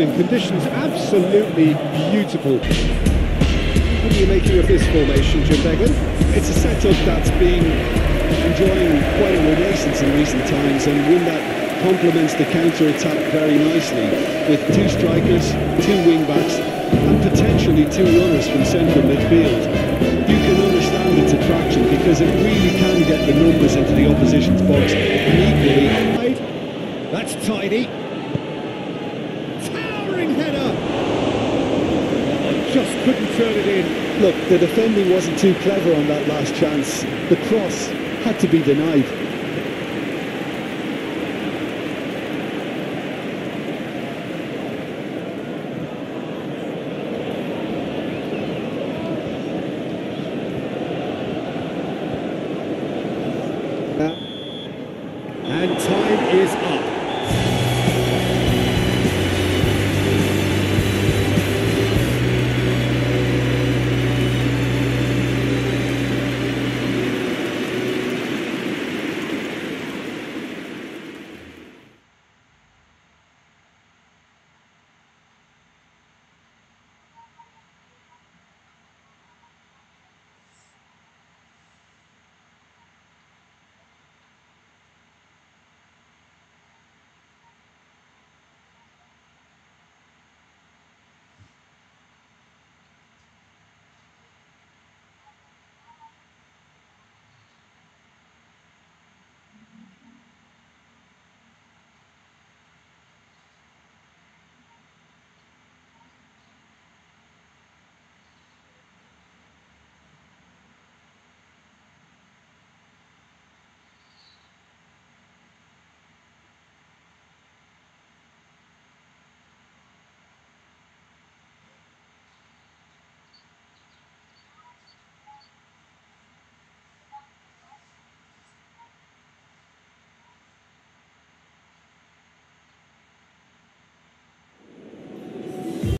evening. Conditions absolutely beautiful. What are you making of this formation, Jim Beglin? It's a setup that's been enjoying quite a renaissance in recent times and one that complements the counter-attack very nicely with two strikers, two wing-backs and potentially two runners from central midfield. You can understand its attraction because it really can get the numbers into the opposition's box and equally... That's tidy. Just couldn't turn it in. Look, the defending wasn't too clever on that last chance. The cross had to be denied.